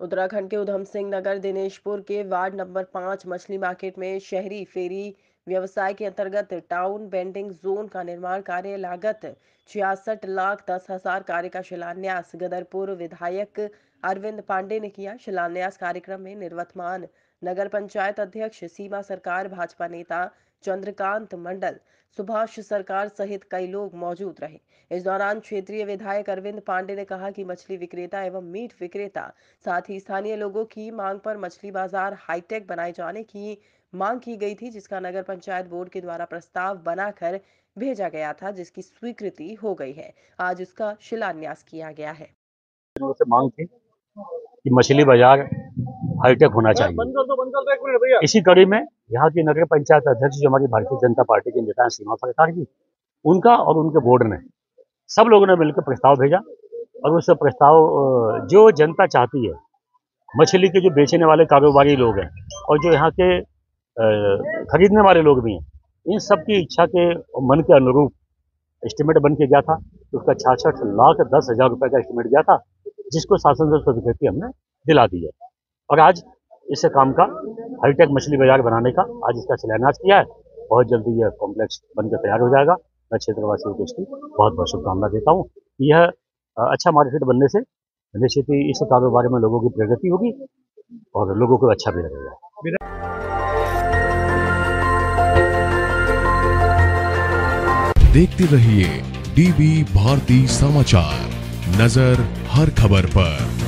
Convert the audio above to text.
उत्तराखंड के उधम सिंह नगर, दिनेशपुर के ward number पाँच, मछली मार्केट में शहरी फेरी व्यवसाय के अंतर्गत टाउन बेंडिंग जोन का निर्माण कार्य लागत छियासठ लाख दस हज़ार कार्य का शिलान्यास। गदरपुर विधायक अरविंद पांडे ने किया शिलान्यास। कार्यक्रम में निर्वतमान नगर पंचायत अध्यक्ष, सीमा सरकार, भाजपा नेता चंद्रकांत मंडल, सुभाष सरकार सहित कई लोग मौजूद रहे। इस दौरान क्षेत्रीय विधायक अरविंद पांडे ने कहा कि मछली विक्रेता एवं मीट विक्रेता, साथ ही स्थानीय लोगों की मांग पर मछली बाज़ार हाईटेक बनाए जाने की मांग की गई थी, जिसका नगर पंचायत बोर्ड के द्वारा प्रस्ताव बनाकर भेजा गया था, जिसकी स्वीकृति हो गई है। आज इसका शिलान्यास किया गया है। मांग थी कि मछली बाज़ार हाईटेक होना चाहिए। इसी कड़ी में यहाँ की नगर पंचायत अध्यक्ष जो हमारी भारतीय जनता पार्टी के नेता हैं सीमा सरकार की उनका और उनके बोर्ड ने सब लोगों ने मिलकर प्रस्ताव भेजा और उस प्रस्ताव जो जनता चाहती है मछली के जो बेचने वाले कारोबारी लोग हैं और जो यहाँ के खरीदने वाले लोग भी हैं इन सब की इच्छा के मन के अनुरूप एस्टिमेट बन के गया था तो उसका छाछठ लाख दस हज़ार रुपए का एस्टिमेट गया था। जिसको शासन से स्वीकृति हमने दिला दी है। और आज इस काम का हाईटेक मछली बाज़ार बनाने का आज इसका शिलान्यास किया है। बहुत जल्दी यह कॉम्प्लेक्स बनकर तैयार हो जाएगा। मैं क्षेत्रवासियों को इसकी बहुत बहुत शुभकामना देता हूँ। यह अच्छा मार्केट बनने से निश्चित ही इस कारोबार में लोगों की प्रगति होगी और लोगों को अच्छा भी लगेगा। देखते रहिए डीबी भारती समाचार। नज़र हर खबर पर।